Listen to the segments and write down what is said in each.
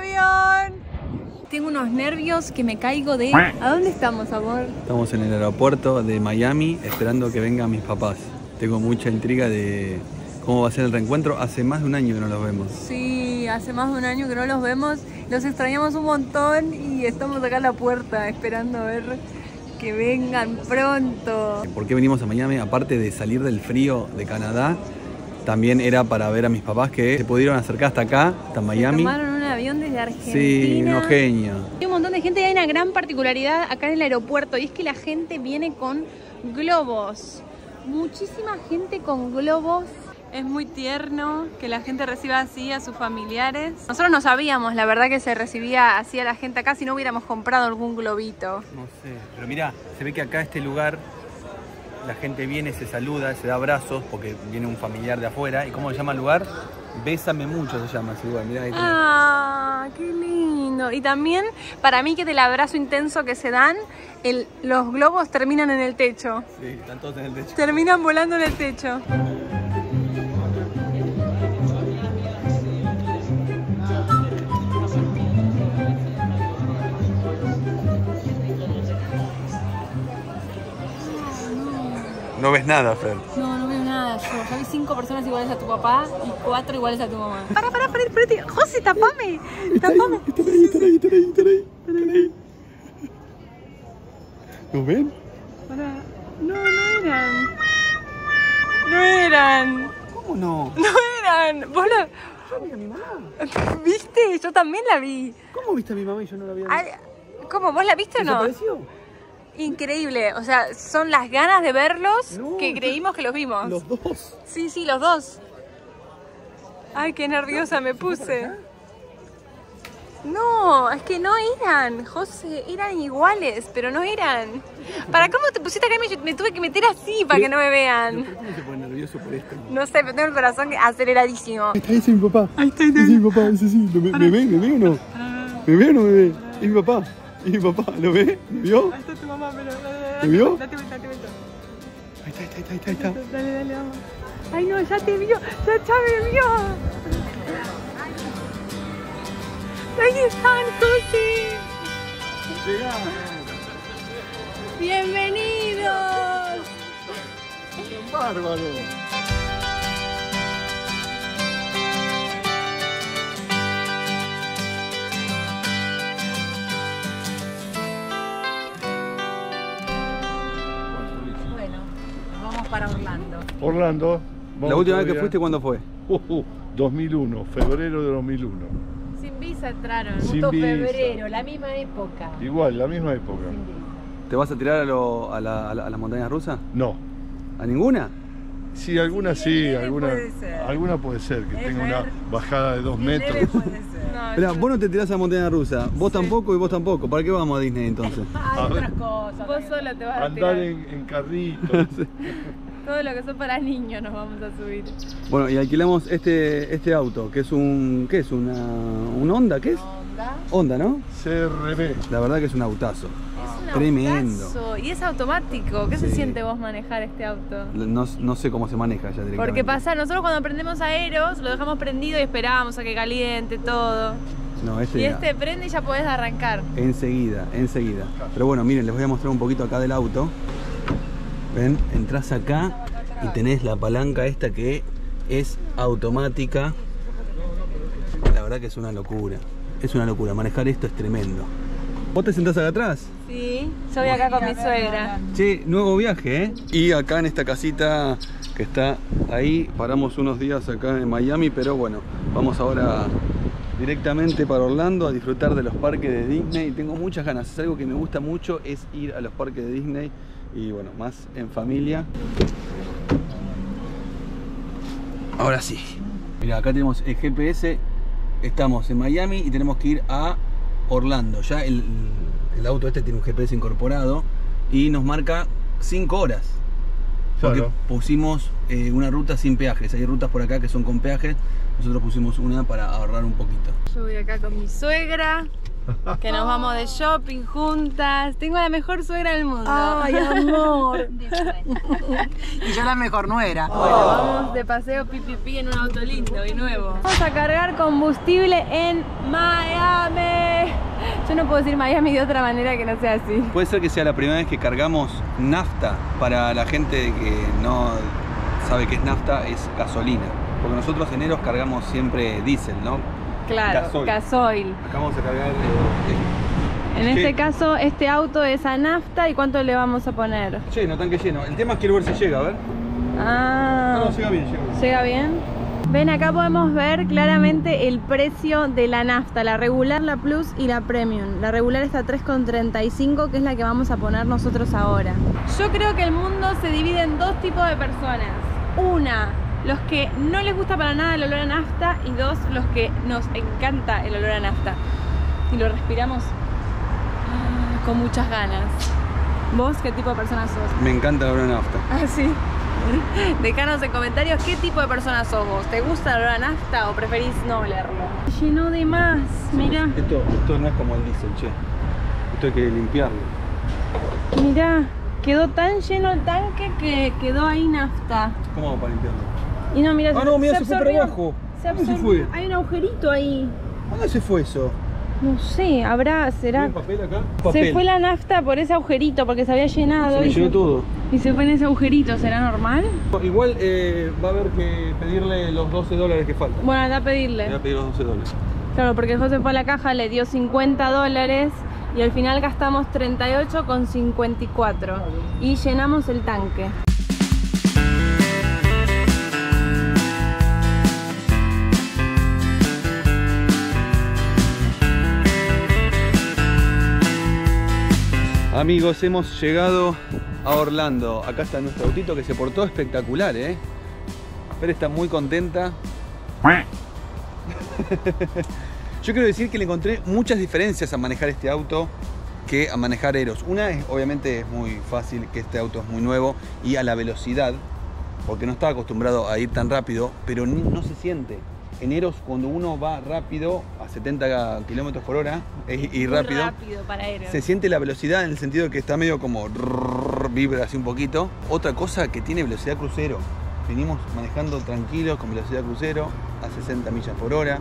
avión. Tengo unos nervios que me caigo de... ¿A dónde estamos, amor? Estamos en el aeropuerto de Miami esperando que vengan mis papás. Tengo mucha intriga de cómo va a ser el reencuentro. Hace más de un año que no los vemos. Sí, hace más de un año que no los vemos. Los extrañamos un montón y estamos acá a la puerta esperando a ver que vengan pronto. ¿Por qué venimos a Miami? Aparte de salir del frío de Canadá, también era para ver a mis papás que se pudieron acercar hasta acá, hasta Miami. Avión desde Argentina. Sí, unos genios. Hay un montón de gente y hay una gran particularidad acá en el aeropuerto y es que la gente viene con globos. Muchísima gente con globos. Es muy tierno que la gente reciba así a sus familiares. Nosotros no sabíamos, la verdad, que se recibía así a la gente acá si no hubiéramos comprado algún globito. No sé, pero mira, se ve que acá este lugar la gente viene, se saluda, se da abrazos porque viene un familiar de afuera. ¿Y cómo se llama el lugar? Bésame mucho se llama lugar. Mirá, ahí tenés. Ah, qué lindo. Y también, para mí, que del abrazo intenso que se dan, el- los globos terminan en el techo. Sí, están todos en el techo. Terminan volando en el techo. No ves nada, Fer. No, yo. Ya vi cinco personas iguales a tu papá y cuatro iguales a tu mamá. Para, para, para, espérate. José, tapame. Tapame. Están ahí, están ahí, están ahí, están ahí, están ahí. ¿Lo ven? Pará. No, no eran. No eran. ¿Cómo no? No eran. ¿Vos la... Yo vi a mi mamá. ¿Viste? Yo también la vi. ¿Cómo viste a mi mamá y yo no la vi? Ay, ¿Cómo? ¿Vos la viste o no? ¿Desapareció? Increíble. O sea, son las ganas de verlos No, que creímos que los vimos. Los dos. Sí, sí, los dos. Ay, qué nerviosa me puse. No, es que no eran, José, eran iguales, pero no eran. ¿Para cómo te pusiste acá? y Me, me tuve que meter así para que no me vean. ¿Pero ¿Cómo se pone nervioso por esto? No sé, pero tengo el corazón aceleradísimo. Ahí está, mi papá. Ahí está, Ese es mi papá, ese sí. ¿Lo ve- ¿Me ve? ¿Me ve o no? ¿Me ve o no me ve? Es mi papá. Es mi papá. ¿Lo ve? ¿Me vio? Ahí está tu mamá, pero. ¿Me vio? Date vuelta, date vuelta. Ahí está, ahí está, ahí está, ahí está. Dale, dale, vamos. Ay, no, ya te vio, ya, ya me vio. Ahí están, José. Bienvenidos. Bárbaro. Bueno, para Orlando. Orlando. La última vez que fuiste, ¿cuándo fue? Uh, uh, 2001, febrero de 2001. Sin visa entraron. Sin Justo visa. febrero, la misma época. Igual, la misma época. Sin visa. ¿Te vas a tirar a, lo- a, la- a la- a las montañas rusas? No. ¿A ninguna? Sí, alguna sí, Sí, alguna puede ser. alguna puede ser, que Es tenga ver. una bajada de dos metros. No, Esperá, vos no te tirás a la montaña rusa. Vos tampoco y vos tampoco. ¿Para qué vamos a Disney entonces? Hay otras cosas. Vos solo te vas a Andar tirar. en, en carrito. Todo lo que son para niños nos vamos a subir. Bueno, y alquilamos este, este auto, que es un... ¿Qué es? Una, ¿Un Honda? ¿Qué es? Onda. Honda, ¿no? CRB. La verdad que es un autazo. Es un Tremendo. autazo. Y es automático. ¿Qué se siente vos manejar este auto? No, no sé cómo se maneja ya directamente. Porque pasa, nosotros cuando prendemos aeros lo dejamos prendido y esperamos a que caliente todo. No, este, Y este prende y ya podés arrancar. enseguida, enseguida. Pero bueno, miren, les voy a mostrar un poquito acá del auto. Ven, entras acá y tenés la palanca esta que es automática. La verdad que es una locura. Es una locura. Manejar esto es tremendo. ¿Vos te sentás acá atrás? Sí, yo voy acá con mi suegra. Che, nuevo viaje, ¿eh? Y acá en esta casita que está ahí, paramos unos días acá en Miami, pero bueno, vamos ahora directamente para Orlando a disfrutar de los parques de Disney. Tengo muchas ganas, es algo que me gusta mucho, es ir a los parques de Disney y bueno, más en familia. Ahora sí. Mira, acá tenemos el GPS, estamos en Miami y tenemos que ir a Orlando. Ya el, el auto este tiene un GPS incorporado y nos marca 5 horas. Porque Claro. pusimos eh, una ruta sin peajes. Hay rutas por acá que son con peajes. Nosotros pusimos una para ahorrar un poquito. Yo voy acá con mi suegra. Que nos vamos de shopping juntas. Tengo la mejor suegra del mundo. Ay, amor. y yo la mejor nuera. Bueno, vamos de paseo pipipi en un auto lindo y nuevo. Vamos a cargar combustible en Miami. Yo no puedo decir Miami de otra manera que no sea así. Puede ser que sea la primera vez que cargamos nafta para la gente que no sabe qué es nafta, es gasolina. Porque nosotros en Eros cargamos siempre diésel, ¿no? Claro, Gasoil. gasoil. Acá vamos a cargar. eh, En este caso, este auto es a nafta y cuánto le vamos a poner. lleno, tanque lleno. El tema es quiero ver si llega, a ver. Ah. No, no, llega bien, llega bien. ¿Llega bien? Ven, acá podemos ver claramente el precio de la nafta, la regular, la plus y la premium. La regular está a 3,35, que es la que vamos a poner nosotros ahora. Yo creo que el mundo se divide en dos tipos de personas. Una, los que no les gusta para nada el olor a nafta y dos, los que nos encanta el olor a nafta. Y lo respiramos ah, con muchas ganas. ¿Vos qué tipo de persona sos? Me encanta la olor a nafta. Ah, sí. Dejanos en comentarios qué tipo de persona sos vos. ¿Te gusta el olor a nafta o preferís no olerlo? Llenó de más, mirá, Esto, esto no es como el diésel, che. Esto hay que limpiarlo. mirá. Quedó tan lleno el tanque que quedó ahí nafta. ¿Cómo vamos para limpiarlo? Y no, mira, Ah, no, mirá, se fue para abajo. Se ¿Dónde se fue? Hay un agujerito ahí. ¿A ¿Dónde se fue eso? No sé, habrá, será. ¿Hay papel acá? Se fue la nafta por ese agujerito porque se había llenado. Se y, llenó todo. y se fue en ese agujerito, ¿será normal? Igual eh, va a haber que pedirle los 12 dólares que faltan. Bueno, anda a Le voy pedirle. a pedir los 12 dólares. Claro, porque José fue a la caja, le dio 50 dólares y al final gastamos 38 con 54 y llenamos el tanque. Amigos, hemos llegado a Orlando. Acá está nuestro autito que se portó espectacular, ¿eh? Pero está muy contenta. Yo quiero decir que le encontré muchas diferencias a manejar este auto que a manejar Eros. Una es, obviamente, es muy fácil que este auto es muy nuevo y a la velocidad, porque no estaba acostumbrado a ir tan rápido, pero ni- no se siente. En Eros, cuando uno va rápido, a 70 kilómetros por hora, y, y rápido, rápido para Eros. se siente la velocidad en el sentido de que está medio como vibra así un poquito. Otra cosa que tiene velocidad crucero. Venimos manejando tranquilos con velocidad crucero a 60 millas por hora.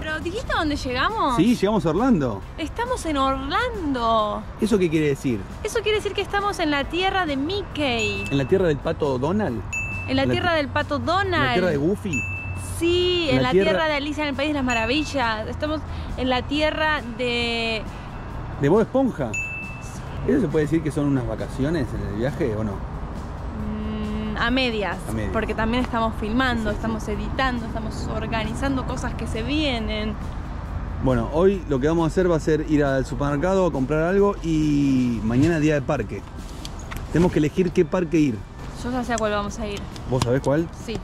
Pero dijiste a dónde llegamos? Sí, llegamos a Orlando. Estamos en Orlando. ¿Eso qué quiere decir? Eso quiere decir que estamos en la tierra de Mickey. ¿En la tierra del pato Donald? En la En tierra ti- del pato Donald. ¿En la tierra de Goofy? Sí, En en la tierra- tierra... de Alicia en el País de las Maravillas. Estamos en la tierra de... ¿De Bob Esponja? ¿Eso se puede decir que son unas vacaciones en el viaje o no? mm, a, medias, A medias. Porque también estamos filmando, Sí, sí, sí. estamos editando, estamos organizando cosas que se vienen. Bueno, hoy lo que vamos a hacer va a ser ir al supermercado a comprar algo y mañana día de parque. Tenemos que elegir qué parque ir. Yo ya sé a cuál vamos a ir. ¿Vos sabés cuál? Sí.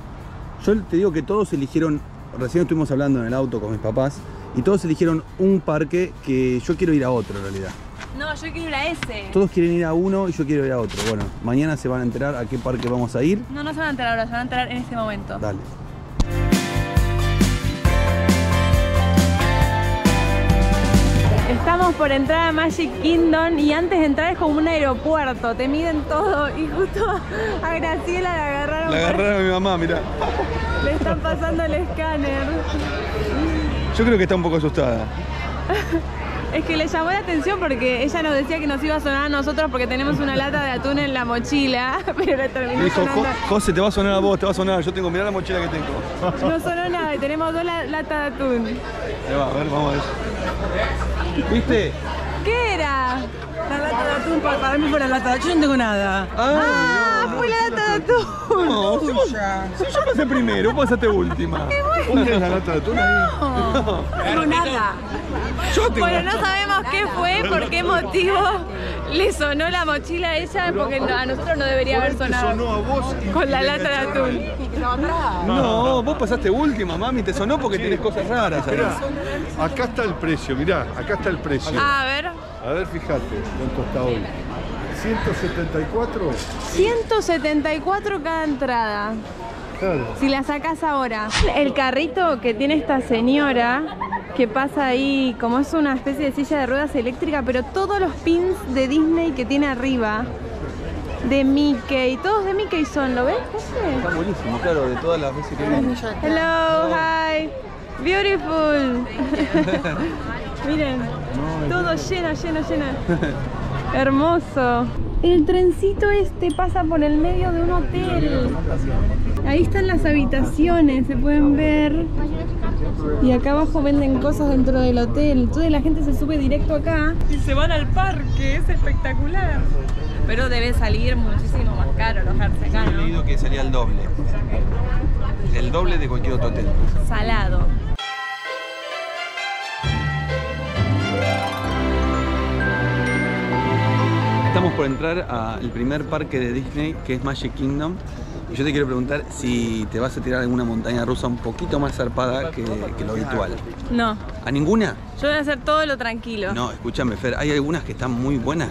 Yo te digo que todos eligieron, recién estuvimos hablando en el auto con mis papás, y todos eligieron un parque que yo quiero ir a otro en realidad. No, yo quiero ir a ese. Todos quieren ir a uno y yo quiero ir a otro. Bueno, mañana se van a enterar a qué parque vamos a ir. No, no se van a enterar ahora, se van a enterar en este momento. Dale. Estamos por entrar a Magic Kingdom y antes de entrar es como un aeropuerto, te miden todo y justo a Graciela la agarraron, La agarraron a mi mamá, mira. le están pasando el escáner. Yo creo que está un poco asustada. Es que le llamó la atención porque ella nos decía que nos iba a sonar a nosotros porque tenemos una lata de atún en la mochila, pero le Me terminó dijo, sonando. "Jo- José, te va a sonar a vos, te va a sonar. Yo tengo, mirá la mochila que tengo. No sonó nada y tenemos dos la- latas de atún. Ahí va, a ver, vamos a ver. ¿Viste? ¿Qué era? La lata de atún para, mí fue la lata de atún. Yo no tengo nada. Ah, fue la lata atún. No, si, vos- si yo pasé primero, vos pasaste última. ¿Vos tenés la lata de atún ahí? No nada. Yo tengo. Bueno, no sabemos qué fue, por qué motivo le sonó la mochila a ella, porque a nosotros no debería haber sonado. sonó a vos y- Con la y le lata de engancharon atún. ahí. No, vos pasaste última, mami. Te sonó porque tenés cosas raras ahí. Mirá, acá está el precio, mirá, acá está el precio. A ver, A ver, fíjate cuánto está hoy. 174. 174 cada entrada. Claro. Si la sacas ahora. El carrito que tiene esta señora que pasa ahí, como es una especie de silla de ruedas eléctrica, pero todos los pins de Disney que tiene arriba, de Mickey, todos de Mickey son, ¿lo ves? José? Está buenísimo, claro, de todas las veces que viene. Hello, hi, beautiful. Miren, todo lleno, lleno, lleno. Hermoso. El trencito este pasa por el medio de un hotel. Ahí están las habitaciones, se pueden ver. Y acá abajo venden cosas dentro del hotel. Entonces la gente se sube directo acá y se van al parque. Es espectacular. Pero debe salir muchísimo más caro alojarse acá, He ¿no? leído que salía el doble. El doble de cualquier otro hotel. Salado. Estamos por entrar al primer parque de Disney, que es Magic Kingdom. Y yo te quiero preguntar si te vas a tirar alguna montaña rusa un poquito más zarpada que, que lo habitual. No, ¿A ninguna? yo voy a hacer todo lo tranquilo. No, escúchame, Fer, hay algunas que están muy buenas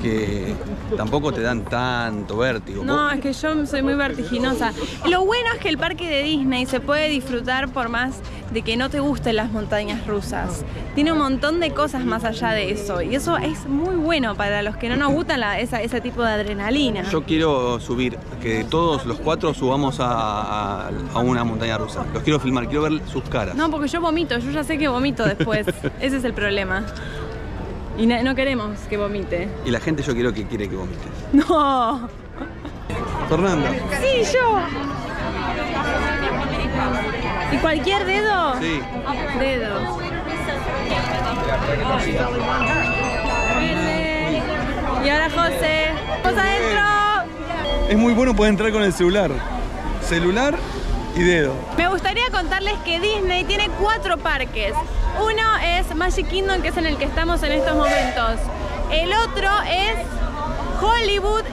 que tampoco te dan tanto vértigo. No, es que yo soy muy vertiginosa. Lo bueno es que el parque de Disney se puede disfrutar por más de que no te gusten las montañas rusas. Tiene un montón de cosas más allá de eso. Y eso es muy bueno para los que no nos gustan la- esa- ese tipo de adrenalina. Yo quiero subir, que todos los cuatro subamos a, a- a una montaña rusa. Los quiero filmar, quiero ver sus caras. No, porque yo vomito, yo ya sé que vomito después. Ese es el problema. Y no queremos que vomite. Y la gente yo quiero que quiere que vomite. No. Fernanda. Sí, yo. ¿Y cualquier dedo? Sí. Dedo. Y ahora José. ¡Vamos adentro! Es muy bueno poder entrar con el celular. Celular Me gustaría contarles que Disney tiene cuatro parques. Uno es Magic Kingdom, que es en el que estamos en estos momentos. El otro es Hollywood.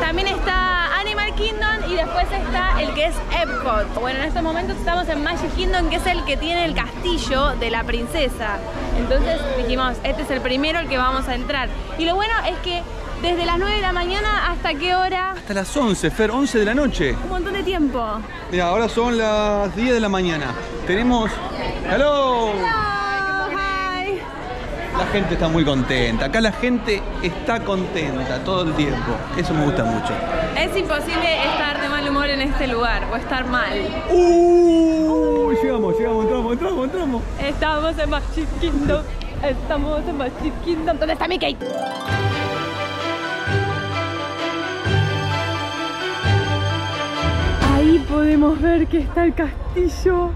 También está Animal Kingdom y después está el que es Epcot. Bueno, en estos momentos estamos en Magic Kingdom, que es el que tiene el castillo de la princesa. Entonces dijimos, este es el primero al que vamos a entrar. Y lo bueno es que desde las 9 de la mañana hasta qué hora, Hasta las 11, Fer, 11 de la noche. un montón de tiempo. Mira, ahora son las 10 de la mañana. Tenemos... ¡Hello! Hi. La gente está muy contenta. Acá la gente está contenta todo el tiempo. Eso me gusta mucho. Es imposible estar de mal humor en este lugar o estar mal. ¡Uh! Llegamos, llegamos, entramos, entramos, entramos. Estamos en Magic Kingdom. Estamos en Magic Kingdom. ¿Dónde está Mickey? Ahí podemos ver que está el castillo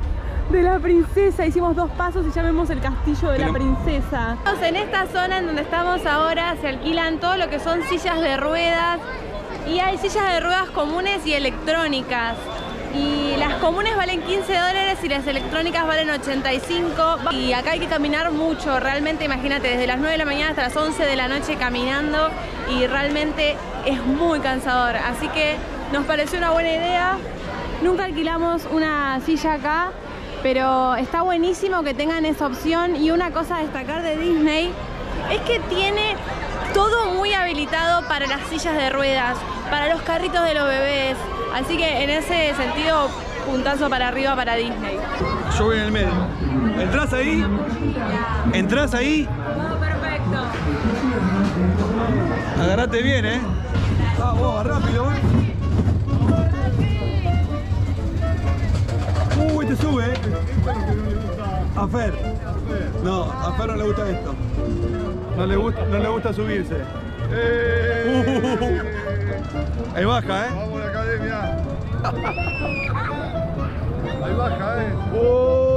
de la princesa. Hicimos dos pasos y ya vemos el castillo de la princesa. En esta zona en donde estamos ahora se alquilan todo lo que son sillas de ruedas y hay sillas de ruedas comunes y electrónicas. Y las comunes valen 15 dólares y las electrónicas valen 85. Y acá hay que caminar mucho, realmente imagínate, desde las 9 de la mañana hasta las 11 de la noche caminando y realmente es muy cansador. Así que nos pareció una buena idea. Nunca alquilamos una silla acá, pero está buenísimo que tengan esa opción. Y una cosa a destacar de Disney es que tiene todo muy habilitado para las sillas de ruedas, para los carritos de los bebés. Así que en ese sentido, puntazo para arriba para Disney. Yo voy en el medio. ¿Entrás ahí? ¿Entrás ahí? perfecto. Agarrate bien, ¿eh? Vamos, rápido, ¿eh? Uy, te sube, ¿eh? A Fer. No, a Fer no le gusta esto. No le gusta, no le gusta subirse. Uh, ahí baja, ¿eh? Vamos a la academia. Ahí baja, eh. ¡Oh!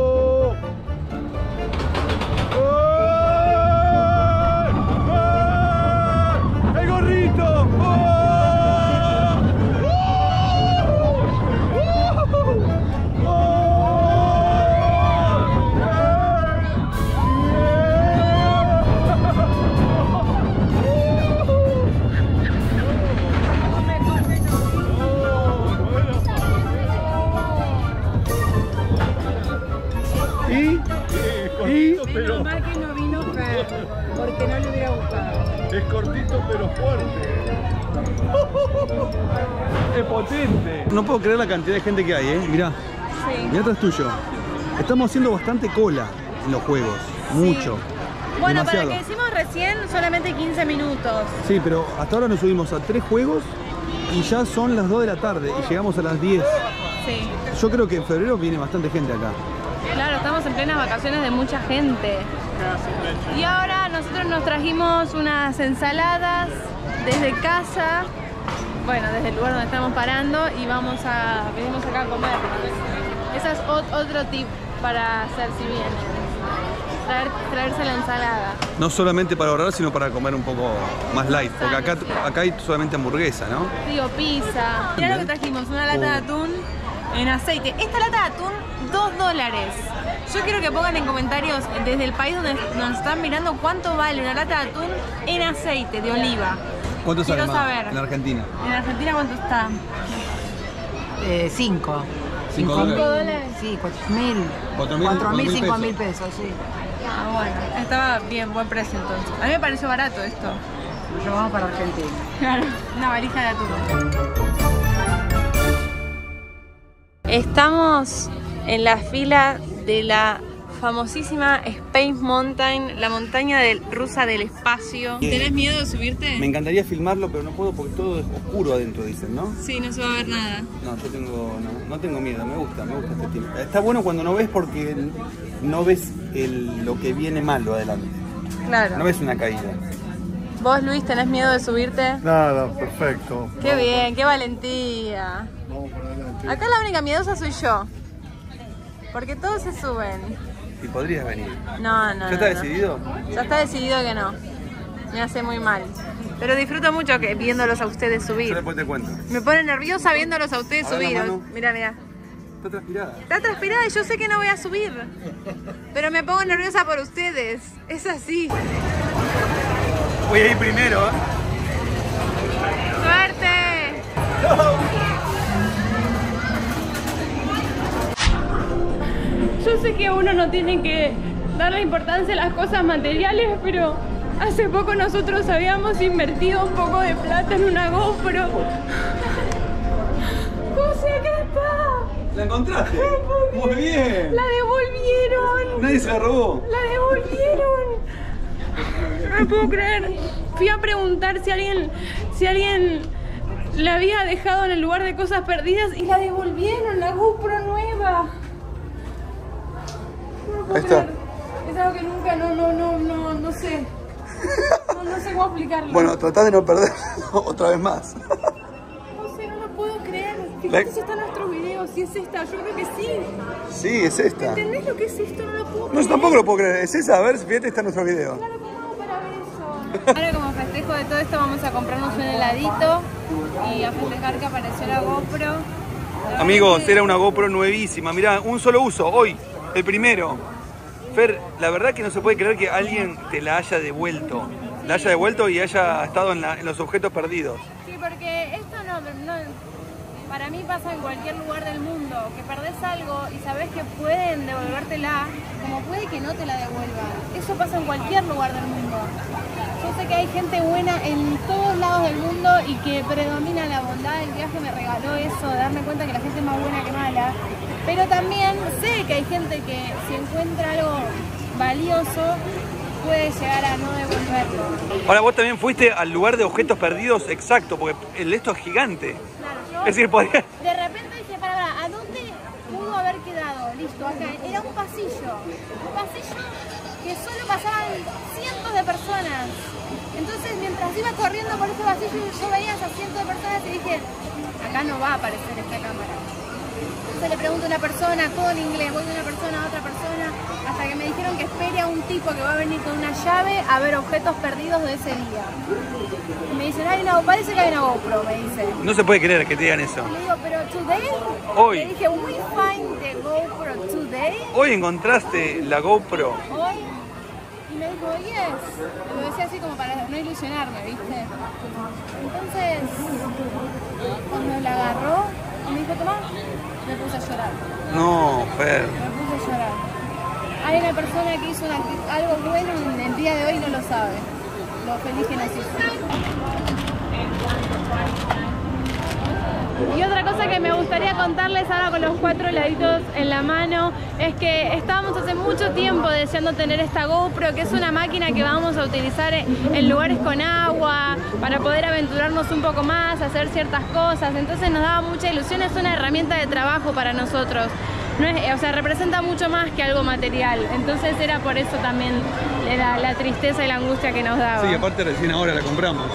Porque no le hubiera gustado. es cortito pero fuerte. Es potente. No puedo creer la cantidad de gente que hay, ¿eh? Mirá, Sí. mirá atrás tuyo. Estamos haciendo bastante cola. en los juegos. Mucho. Bueno, Demasiado. para que hicimos recién, solamente 15 minutos. Sí, pero hasta ahora nos subimos a tres juegos y ya son las 2 de la tarde y llegamos a las 10. Sí. Yo creo que en febrero viene bastante gente acá. Estamos en plenas vacaciones de mucha gente. Y ahora nosotros nos trajimos unas ensaladas desde casa, bueno, desde el lugar donde estamos parando y vamos a, venimos acá a comer. Ese es ot- otro tip para hacer si vienen. Traer- traerse la ensalada. No solamente para ahorrar, sino para comer un poco más light. Porque acá, acá hay solamente hamburguesa, ¿no? Digo, pizza. Mira lo que trajimos, una lata de atún en aceite. Esta lata de atún, 2 dólares. Yo quiero que pongan en comentarios desde el país donde nos están mirando cuánto vale una lata de atún en aceite de oliva. ¿Cuánto sale Quiero saber. en Argentina? En Argentina cuánto está. Eh, cinco. Cinco Cinco dólares. dólares? Sí, cuatro mil. Cuatro mil, Cuatro mil, cuatro mil cinco pesos. mil pesos, sí. Ah, bueno. Estaba bien, buen precio entonces. A mí me pareció barato esto. Lo llevamos para Argentina. Claro, una valija de atún. Estamos en la fila de la famosísima Space Mountain, la montaña del- rusa del espacio. ¿Tenés miedo de subirte? Me encantaría filmarlo, pero no puedo porque todo es oscuro adentro, dicen, ¿no? Sí, no se va a ver nada. No, yo tengo, no, no tengo miedo, me gusta, me gusta este tiempo. Está bueno cuando no ves porque no ves el- lo que viene malo adelante. Claro. No ves una caída. ¿Vos, Luis, tenés miedo de subirte? Nada, perfecto. Qué bien, qué valentía. Vamos para adelante. Acá la única miedosa soy yo. Porque todos se suben. Y podrías venir. No, no. ¿Ya está no, no. decidido? Ya está decidido que no. Me hace muy mal. Pero disfruto mucho que viéndolos a ustedes Yo subir. después te cuento. Me pone nerviosa viéndolos a ustedes A ver la subir. Mira, mira. Está transpirada. Está transpirada y yo sé que no voy a subir. Pero me pongo nerviosa por ustedes. Es así. Voy a ir primero, ¿eh? ¡Suerte! Yo sé que uno no tiene que darle importancia a las cosas materiales, pero hace poco nosotros habíamos invertido un poco de plata en una GoPro. José, acá está. ¿La encontraste? Muy bien. La devolvieron. Nadie se la robó. La devolvieron. No me puedo creer. Fui a preguntar si alguien, si alguien la había dejado en el lugar de cosas perdidas y la devolvieron, la GoPro nueva. No lo puedo Ahí está. creer. Es algo que nunca, no, no, no, no, no sé. No, no sé cómo explicarlo. Bueno, tratá de no perder otra vez más. No sé, no lo puedo creer. Fíjate si está en nuestros videos, si es esta, yo creo que sí. Sí, es esta. ¿Entendés lo que es esto? No lo puedo No, creer. yo tampoco lo puedo creer. Es esa, a ver, fíjate, está en nuestro video. Claro, ¿cómo hago para ver eso? Ahora como festejo de todo esto vamos a comprarnos un heladito y a festejar que apareció la GoPro. Amigos, era una GoPro nuevísima. Mirá, un solo uso, hoy, el primero. Fer, la verdad que no se puede creer que alguien te la haya devuelto. La haya devuelto y haya estado en, los objetos perdidos. Sí, porque esto no, no- para mí pasa en cualquier lugar del mundo, que perdés algo y sabés que pueden devolvértela, como puede que no te la devuelvan. Eso pasa en cualquier lugar del mundo. Yo sé que hay gente buena en todos lados del mundo y que predomina la bondad. El viaje me regaló eso, darme cuenta que la gente es más buena que mala. Pero también sé que hay gente que si encuentra algo valioso puede llegar a no devolverlo. Ahora, vos también fuiste al lugar de objetos perdidos exacto, porque el esto es gigante. Claro, yo Es decir, podría... de repente dije, para, para, ¿a dónde pudo haber quedado? Listo, acá. Era un pasillo. Un pasillo que solo pasaban cientos de personas. Entonces, mientras iba corriendo por ese pasillo, yo veía a esas cientos de personas y dije, acá no va a aparecer esta cámara. Entonces le pregunto a una persona, todo en inglés, voy de una persona a otra persona, hasta que me dijeron que espere a un tipo que va a venir con una llave a ver objetos perdidos de ese día. Y me dicen, hay una, parece que hay una GoPro, me dice. No se puede creer que te digan eso. Le digo, pero today? Hoy. Le dije, we find the GoPro today, Hoy encontraste la GoPro. hoy. Y me dijo, yes. Lo decía así como para no ilusionarme, ¿viste? Entonces, cuando la agarró, me dijo, toma, me puse a llorar. No, Fer. Me puse a llorar. Hay una persona que hizo una algo bueno en el día de hoy y no lo sabe. Lo feliz que nos hizo. Y otra cosa que me gustaría contarles ahora con los cuatro heladitos en la mano es que estábamos hace mucho tiempo deseando tener esta GoPro, que es una máquina que vamos a utilizar en lugares con agua, para poder aventurarnos un poco más, hacer ciertas cosas. Entonces nos daba mucha ilusión, es una herramienta de trabajo para nosotros. No es, o sea, representa mucho más que algo material. Entonces era por eso también era la tristeza y la angustia que nos daba. Sí, aparte recién ahora la compramos.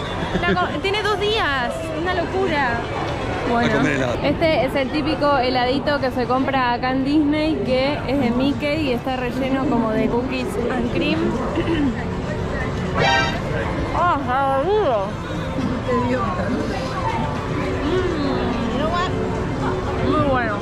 La co- tiene dos días, una locura. A Bueno, comer helado. este es el típico heladito que se compra acá en Disney, que es de Mickey y está relleno como de cookies and cream. ¡Oh, está duro! Mm, Muy bueno.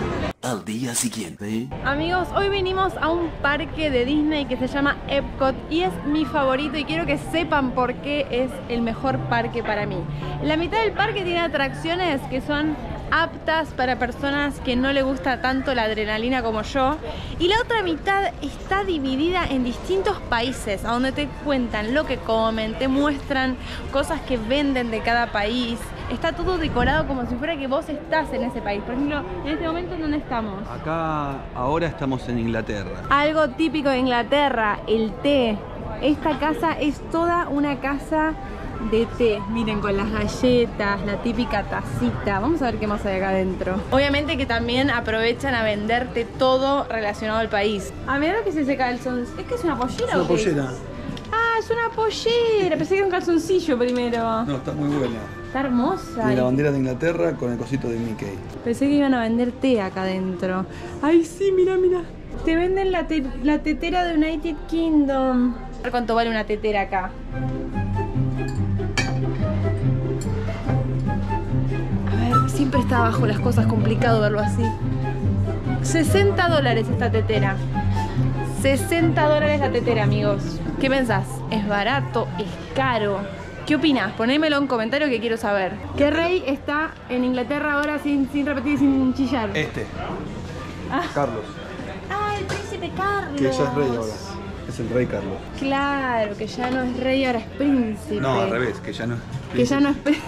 Al día siguiente. Amigos, hoy venimos a un parque de Disney que se llama Epcot y es mi favorito y quiero que sepan por qué es el mejor parque para mí. La mitad del parque tiene atracciones que son aptas para personas que no le gusta tanto la adrenalina como yo y la otra mitad está dividida en distintos países a donde te cuentan lo que comen, te muestran cosas que venden de cada país. Está todo decorado como si fuera que vos estás en ese país. Por ejemplo, en este momento, ¿en dónde estamos? Acá ahora estamos en Inglaterra. Algo típico de Inglaterra, el té. Esta casa es toda una casa de té. Miren, con las galletas, la típica tacita. Vamos a ver qué más hay acá adentro. Obviamente que también aprovechan a venderte todo relacionado al país. Ah, mira lo que es ese calzón. ¿Es que es una pollera o qué es? Ah, es una pollera. Pensé que era un calzoncillo primero. No, está muy buena. Está hermosa. Y la bandera de Inglaterra con el cosito de Mickey. Pensé que iban a vender té acá adentro. Ay, sí, mira, mira. Te venden la, te- la tetera de United Kingdom. A ver cuánto vale una tetera acá. A ver, siempre está abajo las cosas, complicado verlo así. 60 dólares esta tetera. 60 dólares la tetera, amigos. ¿Qué pensás? ¿Es barato? ¿Es caro? ¿Qué opinas? Ponémelo en comentario que quiero saber. ¿Qué rey está en Inglaterra ahora sin, sin repetir y sin chillar? Este. Carlos. Ah, el príncipe Carlos. Que ya es rey ahora. Es el rey Carlos. Claro, que ya no es rey, ahora es príncipe. No, al revés, que ya no. Que ya no es prí-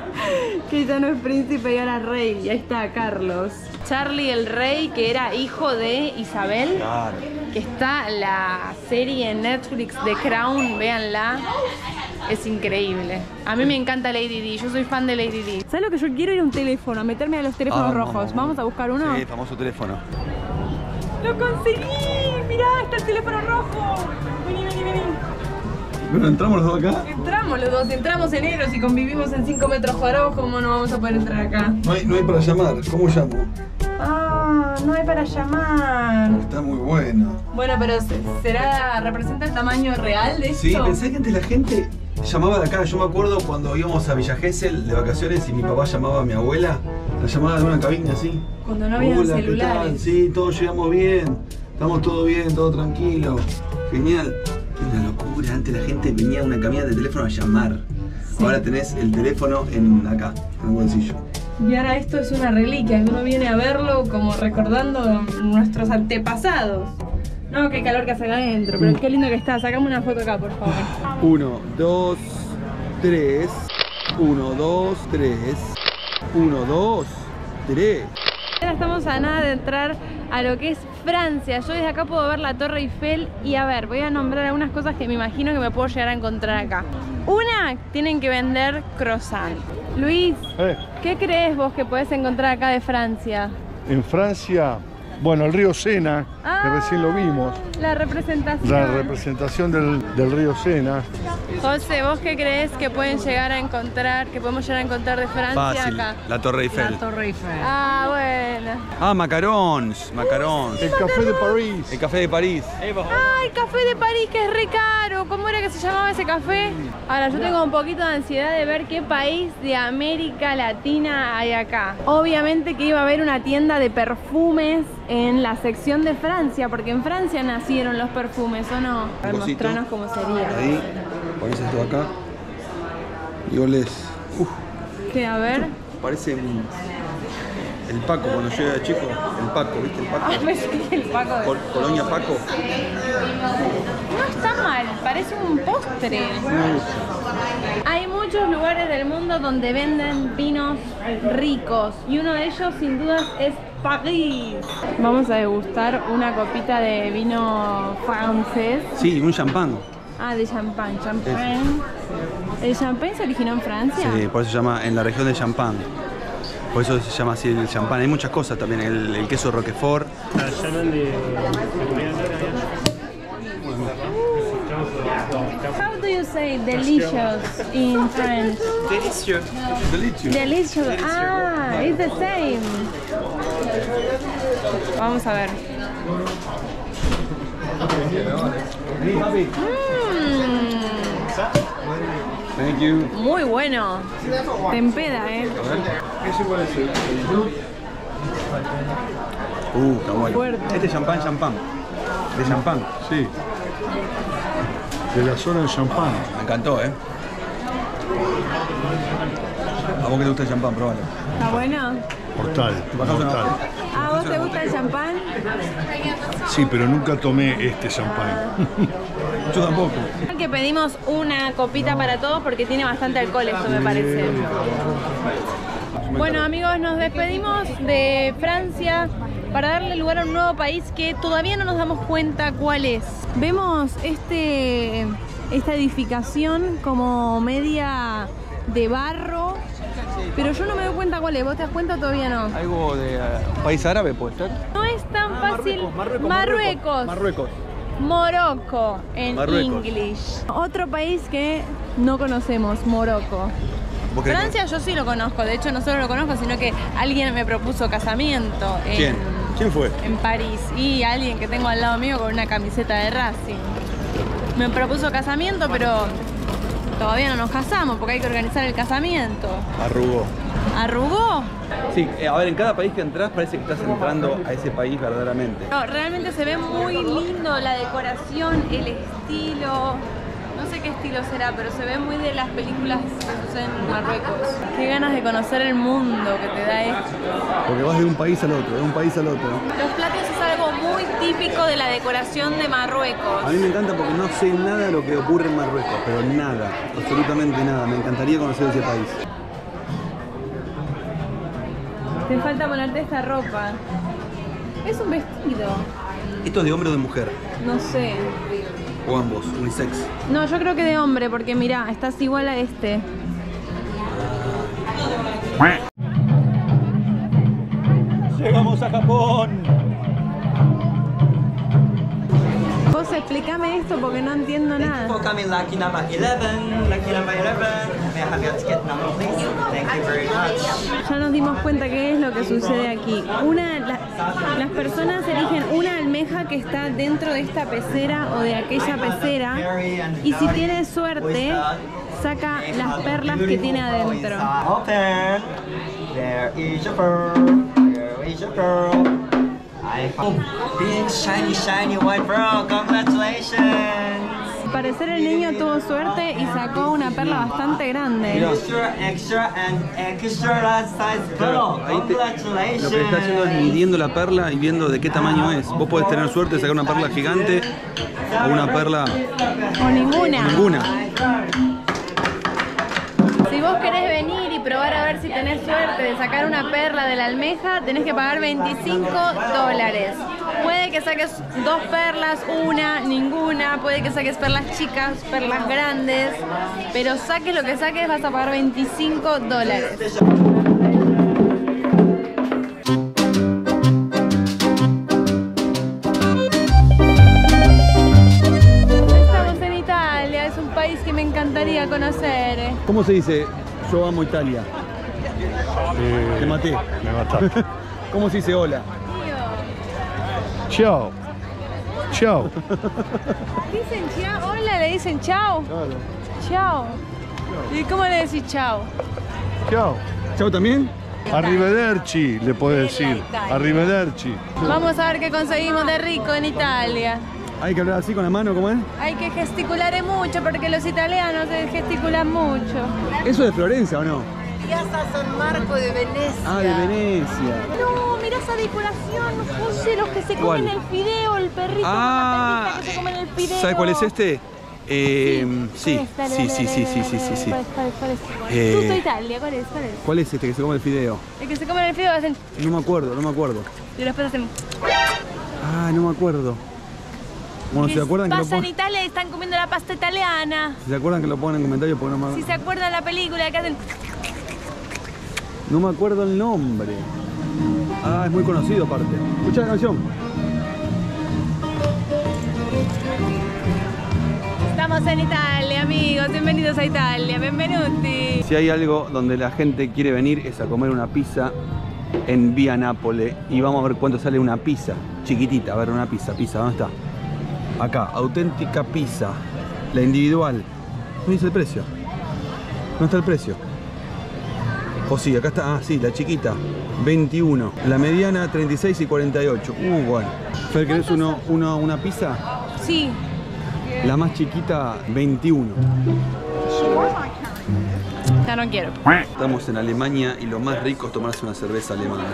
que ya no es príncipe y ahora es rey. Y ahí está Carlos. Charlie el rey, que era hijo de Isabel. Claro. Que está la serie en Netflix de Crown, véanla. Es increíble. A mí me encanta Lady D, yo soy fan de Lady D. ¿Sabes lo que yo quiero? Ir a un teléfono, a meterme a los teléfonos Vamos. rojos. ¿Vamos a buscar uno? Sí, famoso teléfono. ¡Lo conseguí! ¡Mirá! Está el teléfono rojo. Vení, vení, vení. Bueno, entramos los dos acá. Entramos los dos, entramos en enero. Si convivimos en 5 metros cuadrados, ¿cómo no vamos a poder entrar acá? No hay, no hay para llamar. ¿Cómo llamo? Ah, no hay para llamar. Está muy bueno. Bueno, pero ¿se- ¿será, representa el tamaño real de esto? Sí, pensé que antes la gente llamaba de acá. Yo me acuerdo cuando íbamos a Villa Gesell de vacaciones y mi papá llamaba a mi abuela. La llamaba de una cabina así. Cuando no había Hola, ¿qué celulares. tal? Sí, todos llegamos bien. Estamos todo bien, todo tranquilo. Genial. Una locura. Antes la gente venía a una cabina de teléfono a llamar. Ahora tenés el teléfono en acá, en el bolsillo. Y ahora esto es una reliquia, que uno viene a verlo como recordando nuestros antepasados. No, qué calor que hace acá adentro, pero qué lindo que está. Sacame una foto acá, por favor. Uno, dos, tres. Uno, dos, tres. Uno, dos, tres. Ahora estamos a nada de entrar a lo que es Francia. Yo desde acá puedo ver la Torre Eiffel y a ver, voy a nombrar algunas cosas que me imagino que me puedo llegar a encontrar acá. Una, tienen que vender croissant. Luis, Eh, ¿qué crees vos que podés encontrar acá de Francia? en Francia, bueno, el río Sena, que Ah, recién lo vimos, La representación. la representación del, del río Sena. José, ¿vos qué crees que pueden llegar a encontrar, que podemos llegar a encontrar de Francia acá? La Torre Eiffel. Torre Eiffel. Ah, bueno. Ah, macarons. Macarons. El Café de París. El café de París. Ah, el café de París que es re caro. ¿Cómo era que se llamaba ese café? Ahora, yo tengo un poquito de ansiedad de ver qué país de América Latina hay acá. Obviamente que iba a haber una tienda de perfumes en la sección de Francia, porque en Francia nacieron los perfumes, ¿o no? A ver, mostranos cómo sería. Ahí, pones esto acá. Y olés. Uf, Que a ver. parece un- el Paco, cuando yo era chico, el Paco, ¿viste el Paco? Ah, pensé que el Paco de- Col- Colonia Paco. No está mal, parece un postre. Hay muchos lugares del mundo donde venden vinos ricos y uno de ellos sin dudas es París. Vamos a degustar una copita de vino francés. Sí, un champán. Ah, de champán, champán. ¿El champán se originó en Francia? Sí, por eso se llama en la región de champán. Por eso se llama así el champán. Hay muchas cosas también, el, el queso roquefort. How do you say delicious in French? Delicious. Delicious. Ah, it's the same. Vamos a ver. Mm, Thank you. muy bueno. Tempeda, eh. Uh, está bueno. Fuerte. Este es champán, champán. De champán. Sí. De la zona de champán. Me encantó, ¿eh? A vos que te gusta el champán, probalo. ¿Está bueno? Mortal. Mortal. ¿A vos te gusta el champán? Sí, pero nunca tomé este champán. Yo tampoco. Que pedimos una copita para todos porque tiene bastante alcohol esto me parece. Bueno amigos, nos despedimos de Francia para darle lugar a un nuevo país que todavía no nos damos cuenta cuál es. Vemos este, esta edificación como media de barro, pero yo no me doy cuenta cuál es. ¿Vos te das cuenta todavía no? Algo de eh, país árabe puede ser. No es tan fácil. Marruecos. Marruecos. Marruecos. Morocco en Marruecos. English. Otro país que no conocemos, Morocco. ¿Vos querés- Francia yo sí lo conozco, de hecho no solo lo conozco, sino que alguien me propuso casamiento en, ¿Quién? ¿Quién fue? en París y alguien que tengo al lado mío con una camiseta de Racing. Me propuso casamiento, pero todavía no nos casamos porque hay que organizar el casamiento. Arrugó. ¿Arrugó? Sí, eh, a ver, en cada país que entras parece que estás entrando a ese país verdaderamente. No, realmente se ve muy lindo la decoración, el estilo. No sé qué estilo será, pero se ve muy de las películas que suceden en Marruecos. Qué ganas de conocer el mundo que te da esto. Porque vas de un país al otro, de un país al otro. Los platos es algo muy típico de la decoración de Marruecos. A mí me encanta porque no sé nada de lo que ocurre en Marruecos, pero nada, absolutamente nada. Me encantaría conocer ese país. Te falta ponerte esta ropa. Es un vestido. ¿Esto es de hombre o de mujer? No sé. O ambos, unisex. No, yo creo que de hombre, porque mira, estás igual a este. Llegamos a Japón. Vos explícame esto porque no entiendo nada. for coming lucky number 11. Lucky number 11. May I have your ticket number, please? Thank you very much. Ya nos dimos cuenta qué es lo que sucede aquí. Una, la- las personas eligen una almeja que está dentro de esta pecera o de aquella pecera y si tiene suerte saca las perlas que tiene adentro. Open. There is your pearl. There is your pearl. I found big shiny shiny white pearl. Congratulations. Al parecer el niño tuvo suerte y sacó una perla bastante grande. Extra, extra, and extra large size pearl. Ahí te- Congratulations. lo que está haciendo es midiendo la perla y viendo de qué tamaño es. Vos podés tener suerte de sacar una perla gigante o una perla O ninguna. ninguna. Ver si tenés suerte de sacar una perla de la almeja, tenés que pagar 25 dólares. Puede que saques dos perlas, una, ninguna, puede que saques perlas chicas, perlas grandes, pero saques lo que saques vas a pagar 25 dólares. Estamos en Italia, es un país que me encantaría conocer. ¿Cómo se dice yo amo Italia? Eh, Te maté. Me mataste. ¿Cómo se dice hola? Chao. Chao. Dicen chao, hola, le dicen chao. Claro. Chao. ¿Y cómo le decís chao? Chao. ¿Chao también? Arrivederci, le puedes decir. Arrivederci. Vamos a ver qué conseguimos de rico en Italia. Hay que hablar así con la mano, ¿cómo es? Hay que gesticular mucho porque los italianos gesticulan mucho. ¿Eso es de Florencia o no? Piazza San Marco de Venecia. Ah, de Venecia. No, mira esa decoración. José, los que se ¿Cuál? comen el fideo, el perrito Ah, con la que se comen el fideo. ¿sabes cuál es este? Eh, sí, sí, sí, sí, sí, sí, sí, sí. ¿Cuál? ¿Cuál? ¿Cuál? Eh, Justo Italia, ¿cuál es? ¿Cuál es? ¿Cuál es este que se come el fideo? El que se comen el fideo hacen... No me acuerdo, no me acuerdo. Y después hacen... Ah, no me acuerdo. Bueno, ¿se que acuerdan que lo pasan en ponen? Italia y están comiendo la pasta italiana. ¿Se acuerdan que lo ponen en comentarios? Porque no me, Si se acuerdan la película que hacen... no me acuerdo el nombre. Ah, es muy conocido aparte. Escucha la canción. Estamos en Italia, amigos. Bienvenidos a Italia. Benvenuti. Si hay algo donde la gente quiere venir es a comer una pizza en Vía Nápole y vamos a ver cuánto sale una pizza chiquitita, a ver una pizza, pizza, ¿dónde está? Acá, auténtica pizza, la individual. No dice el precio. No está el precio. O sí, acá está, ah, sí, la chiquita, 21. La mediana, 36 y 48. Uh, bueno. Fer, ¿querés uno, uno- una pizza? Sí. La más chiquita, 21. Ya no quiero. Estamos en Alemania y lo más rico es tomarse una cerveza alemana.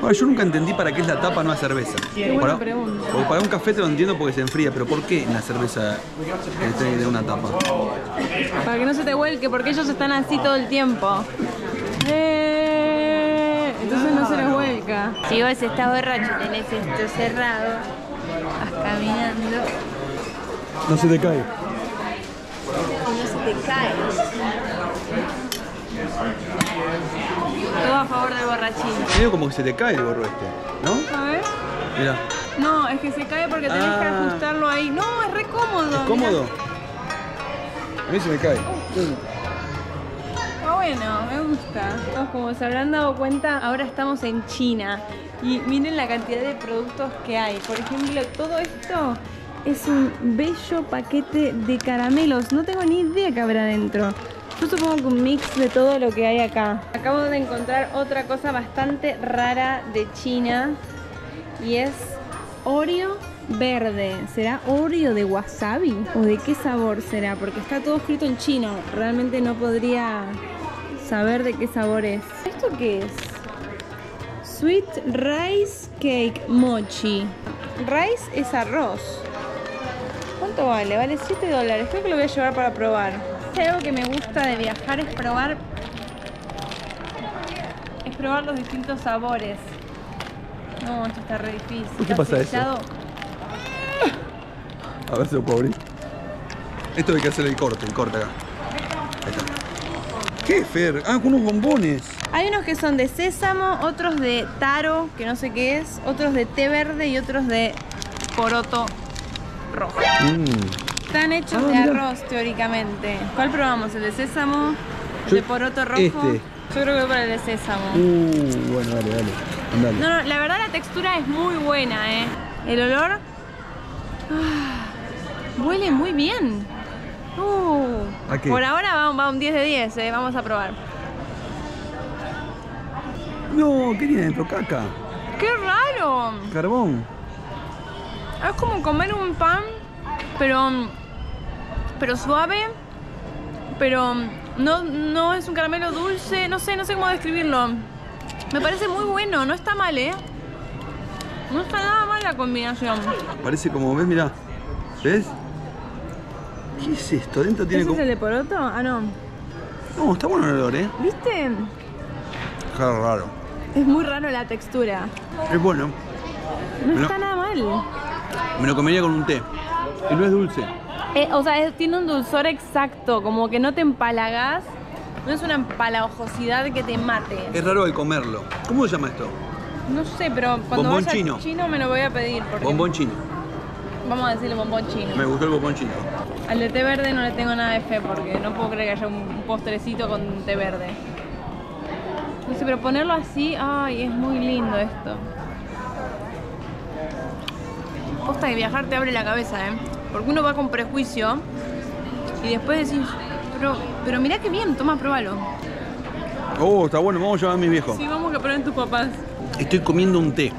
Bueno, yo nunca entendí para qué es la tapa no a cerveza. buena para, pregunta. porque para un café te lo entiendo porque se enfría, pero ¿por qué en la cerveza que tener una tapa? Para que no se te vuelque, porque ellos están así todo el tiempo. Eh, Entonces no se les vuelca. Si vos estás borracho, tenés esto cerrado, vas caminando No se te cae. no se te cae. Todo a favor del borrachín. Medio como que se te cae el gorro este, ¿no? A ver. Mira, No, es que se cae porque tenés que Ah. ajustarlo ahí. No, es re cómodo. ¿es cómodo? A mí se me cae. Está bueno, me gusta. Como se habrán dado cuenta, ahora estamos en China. Y miren la cantidad de productos que hay. Por ejemplo, todo esto es un bello paquete de caramelos. No tengo ni idea qué habrá adentro. Yo supongo que un mix de todo lo que hay acá. Acabo de encontrar otra cosa bastante rara de China. Y es Oreo verde. ¿Será Oreo de wasabi? ¿O de qué sabor será? Porque está todo escrito en chino. Realmente no podría saber de qué sabor es. ¿Esto qué es? Sweet Rice Cake Mochi. Rice es arroz. ¿Cuánto vale? Vale 7 dólares. Creo que lo voy a llevar para probar. Si hay algo que me gusta de viajar es probar. Es probar los distintos sabores. No, esto está re difícil. ¿Por qué Está pasa eso? A ver si lo puedo abrir. Esto hay que hacer el corte, el corte acá. Ahí está. ¿Qué, Fer? Ah, con unos bombones. Hay unos que son de sésamo, otros de taro, que no sé qué es, otros de té verde y otros de poroto rojo. Mm. Están hechos Ah, de mirá. arroz, teóricamente. ¿Cuál probamos? ¿El de sésamo? ¿El Yo- de poroto rojo? este. Yo creo que voy para el de sésamo. Uh, bueno, dale, dale. Andale. No, no, la verdad la textura es muy buena, ¿eh? El olor... ah, huele muy bien. Uh, ¿A qué? Por ahora va, va un 10 de 10, ¿eh? Vamos a probar. No, ¿qué tiene dentro? Caca. ¡Qué raro! Carbón. Es como comer un pan, pero, pero suave, pero no, no es un caramelo dulce, no sé, no sé cómo describirlo. Me parece muy bueno, no está mal, ¿eh? No está nada mal la combinación. Parece como, ¿ves? Mirá. ¿Ves? ¿Qué es esto? Dentro tiene ¿Ese es como... el de poroto? Ah, no. No, está bueno el olor, ¿eh? ¿Viste? Qué raro. Es muy raro la textura. Es bueno. No No. está nada mal. Me lo comería con un té. Y no es dulce. Eh, o sea, tiene un dulzor exacto, como que no te empalagás. No es una empalagosidad que te mate. Es raro al comerlo. ¿Cómo se llama esto? No sé, pero cuando Bombón vaya chino. chino me lo voy a pedir. Porque Bombón chino. Vamos a decirle bombón chino. Me gustó el bombón chino. Al de té verde no le tengo nada de fe porque no puedo creer que haya un postrecito con té verde. No sé, pero ponerlo así, ay, es muy lindo esto. Posta de viajar te abre la cabeza, ¿eh? Porque uno va con prejuicio y después decís, pero, pero mirá qué bien, toma, pruébalo. Oh, está bueno. Vamos a llevar a mis viejos. Sí, vamos que poner tus papás. Estoy comiendo un té.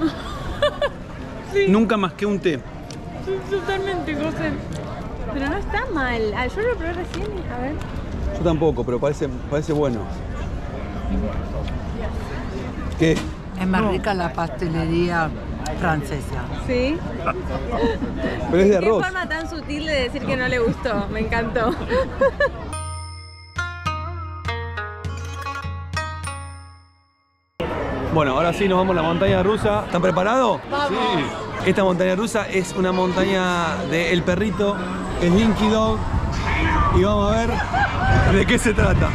Nunca más que un té. Sí, totalmente, José. Pero no está mal. Ah, yo lo probé recién, a ver. Yo tampoco, pero parece, parece bueno. ¿Qué? Es más rica la pastelería francesa. ¿Sí? Pero es de Qué forma tan sutil de decir que no le gustó. Me encantó. Bueno, ahora sí nos vamos a la montaña rusa. ¿Están preparados? Sí. Esta montaña rusa es una montaña de El Perrito, el Linky Dog. Y vamos a ver de qué se trata.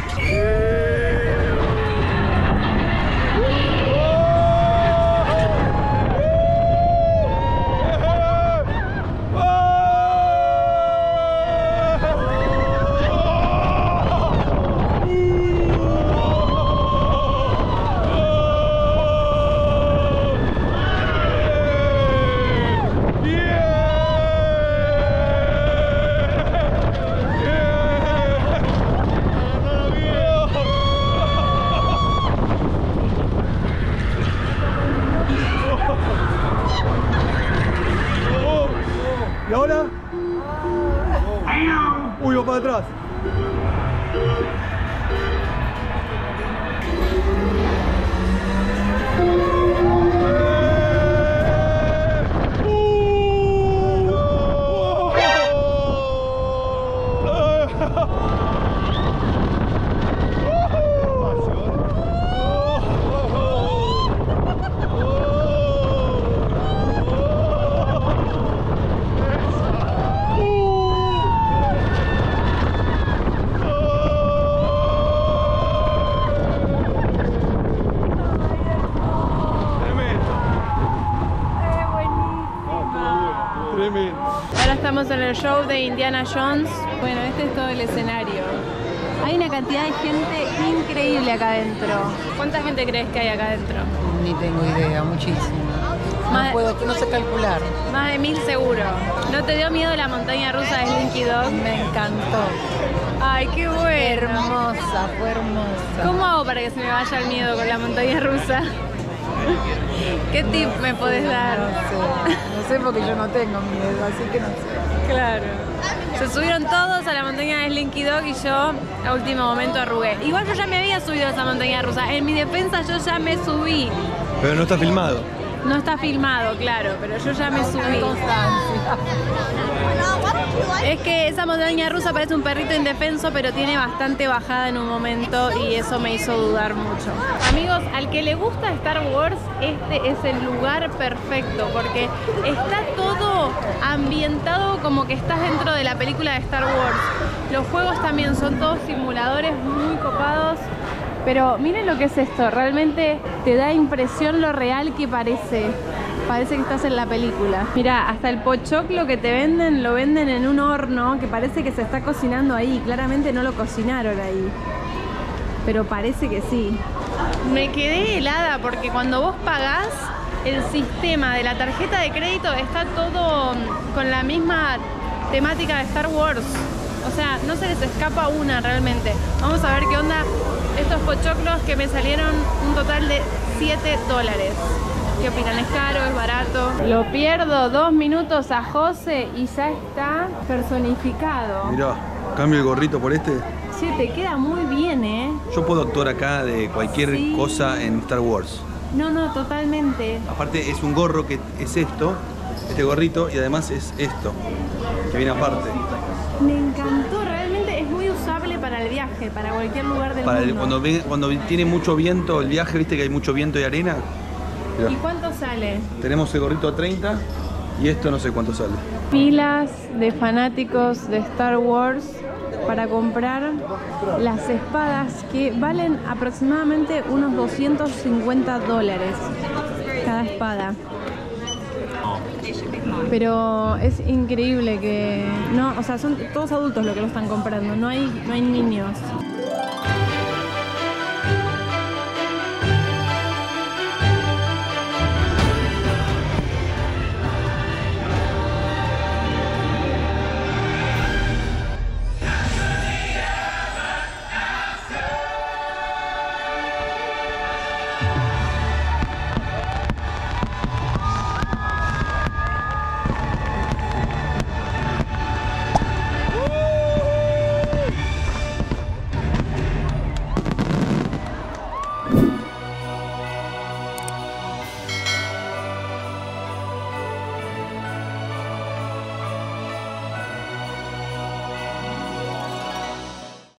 De Indiana Jones. Bueno, este es todo el escenario. Hay una cantidad de gente increíble acá adentro. ¿Cuánta gente crees que hay acá adentro? Ni tengo idea, muchísimo. Más- No puedo, no sé calcular. Más de mil seguro. ¿No te dio miedo la montaña rusa de Slinky Dog? Me encantó. Ay, qué bueno. Hermosa, fue hermosa. ¿Cómo hago para que se me vaya el miedo con la montaña rusa? ¿Qué tip me podés dar? No sé, no sé porque yo no tengo miedo, así que no sé. Claro. Se subieron todos a la montaña de Slinky Dog y yo a último momento arrugué. Igual yo ya me había subido a esa montaña rusa. En mi defensa yo ya me subí. Pero no está filmado. No está filmado, claro, pero yo ya me subí. Es que esa montaña rusa parece un perrito indefenso, pero tiene bastante bajada en un momento y eso me hizo dudar mucho. Amigos, al que le gusta Star Wars, este es el lugar perfecto porque está todo ambientado como que estás dentro de la película de Star Wars. Los juegos también son todos simuladores muy copados. Pero miren lo que es esto, realmente te da impresión lo real que parece. Parece que estás en la película. Mira, hasta el pochoclo que te venden lo venden en un horno que parece que se está cocinando ahí. Claramente no lo cocinaron ahí. Pero parece que sí. Me quedé helada porque cuando vos pagás, el sistema de la tarjeta de crédito está todo mm, con la misma temática de Star Wars. O sea, no se les escapa una realmente. Vamos a ver qué onda estos pochoclos que me salieron un total de 7 dólares. ¿Qué opinan? ¿Es caro? ¿Es barato? Lo pierdo dos minutos a José y ya está personificado. Mirá, cambio el gorrito por este. Sí, te queda muy bien, ¿eh? Yo puedo actuar acá de cualquier Sí. cosa en Star Wars. No, no, totalmente. Aparte es un gorro que es esto, este gorrito, y además es esto, que viene aparte. Me encantó, realmente es muy usable para el viaje, para cualquier lugar del Para el- mundo. cuando, ve- cuando tiene mucho viento el viaje, viste que hay mucho viento y arena. Mirá, ¿Y cuánto sale? tenemos el gorrito a 30 y esto no sé cuánto sale. Filas de fanáticos de Star Wars para comprar las espadas que valen aproximadamente unos 250 dólares cada espada. Pero es increíble que no, o sea, son todos adultos los que lo están comprando, no hay, no hay niños.